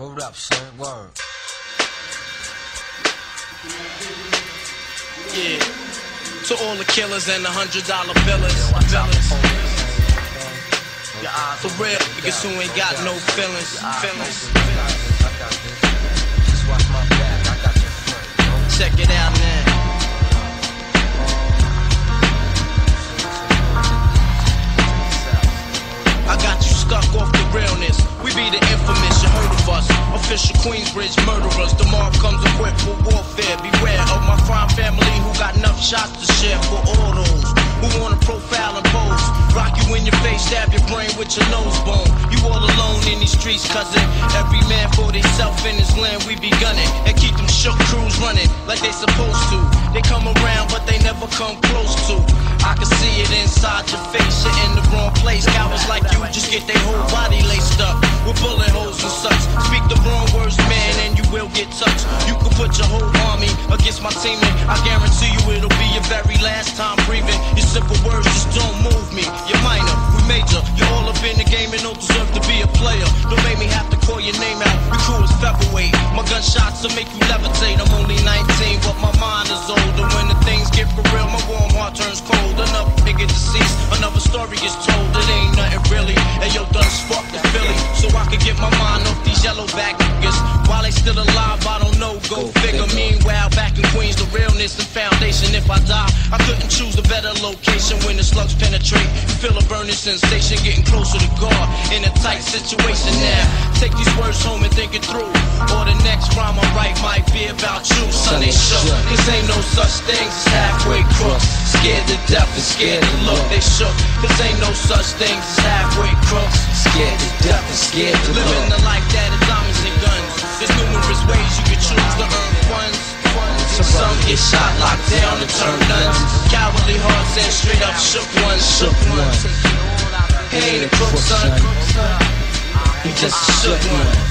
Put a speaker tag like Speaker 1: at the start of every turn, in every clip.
Speaker 1: Hold up, son. Word.
Speaker 2: Yeah. To all the killers and the hundred dollar billers. For real, niggas who ain't got no feelings. Feelings.
Speaker 1: Just watch my back. I got your front.
Speaker 2: Check it out now. I got you stuck off the realness. We be the heard of us. Official Queensbridge murderers. Mobb comes equipped for warfare. Beware of my crime family who got enough shots to share for all those who wanna profile and pose. Rock you in your face, stab your brain with your nose bone. You all alone in these streets, cousin. Every man for theyself in his land, we be gunning. And keep them shook crews running like they supposed to. They come around, but they never come close to. I can see it inside your face, you're in the wrong place. Cowards like you just get their whole body laced up with bullet holes and such. Speak the wrong words, man, and you will get touched. You can put your whole army against my team, and I guarantee you it'll be your very last time breathing. Your simple words just don't move me. You're minor, we major. You're all up in the game and don't deserve to be a player. Don't make me have to your name out. Your crew is featherweight. My gunshots will make you levitate. I'm only 19, but my mind is older. When the things get for real, my warm heart turns cold. Another nigga deceased, another I die, I couldn't choose a better location when the slugs penetrate. You feel a burning sensation, getting closer to God. In a tight situation now. Take these words home and think it through. Or the next rhyme I write might be about you, son. They shook. Cause ain't no such thing as halfway crooks. Scared to death and scared to look. They shook. Cause ain't no such thing as halfway crooks.
Speaker 1: Scared to death and scared to look.
Speaker 2: Down, turn nuns. Cowardly hearts and straight up shook ones. Shook ones. He ain't a crook, son. He just a shook one.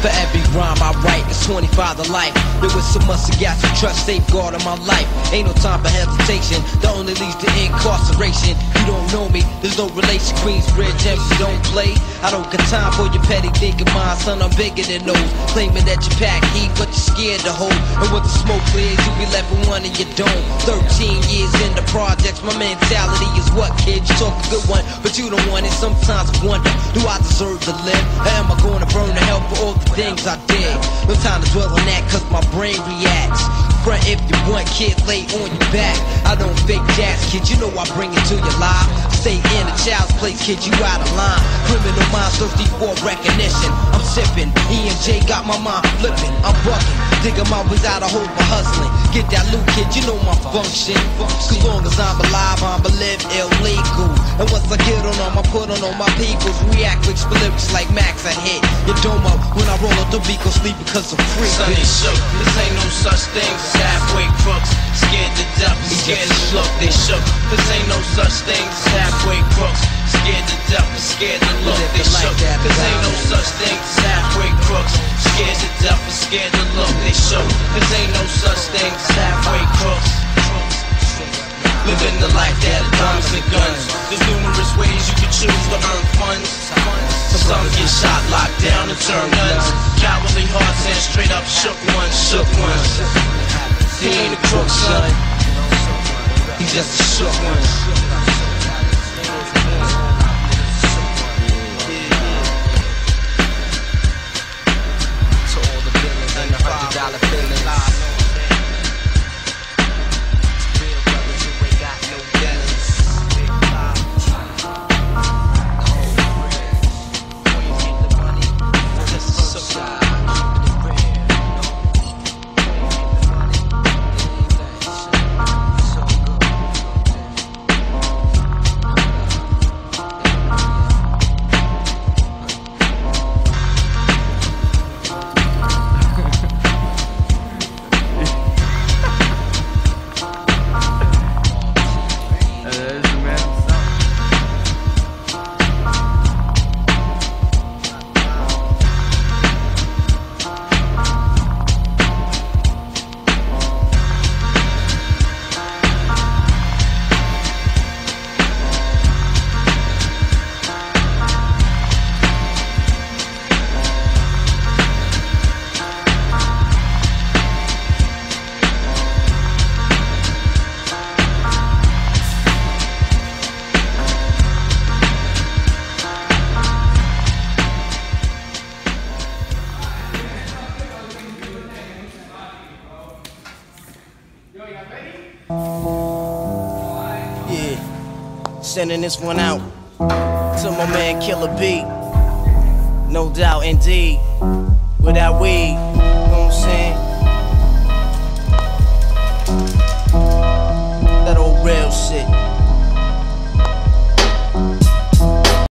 Speaker 3: For every rhyme I write, it's 25 to life. There was so much to gas to trust, safeguard in my life. Ain't no time for hesitation, that only leads to incarceration. You don't know me, there's no relation. Queensbridge, MC don't play. I don't got time for your petty thinking, my son, I'm bigger than those. Claiming that you pack heat, but you're scared to hold. And when the smoke clears, you be left with one in your dome. 13 years in the projects, my mentality is what, kid? You talk a good one, but you don't want it. Sometimes I wonder, do I deserve to live? Or am I gonna burn to hell for all the things I did? No time to dwell on that, cause my brain reacts. Front if you want, kid, lay on your back. I don't fake jazz, kid, you know I bring it to your life. Stay in a child's place, kid, you out of line. Criminal minds thirsty for recognition. I'm sipping, E&J got my mind flipping. I'm bucking, digging my ways out of hope for hustling. Get that loot, kid, you know my function. Cause long as I'm alive, I'm a live illegal. And once I get them, I put on all my peoples. React with lyrics like Max, I hit your dome up. When I roll up the beat, go sleep because I'm free.
Speaker 2: Son, they shook. This ain't no such thing as halfway crooks. Scared to death, scared to look. They shook. This ain't no such thing as halfway crooks. Scared to death, and scared to look. They shook. This ain't no such thing as halfway crooks. Scared to death, and scared to look. They shook. This ain't no such thing as halfway crooks. Living the life that diamonds and guns. There's numerous ways you can choose to earn funds. Some get shot, locked down, and turn nuns. Cowardly hearts and straight up shook ones, shook ones. He ain't a crook, son. He's just a shook one. Yeah. Sending this one out to my man Killer B. No doubt, indeed.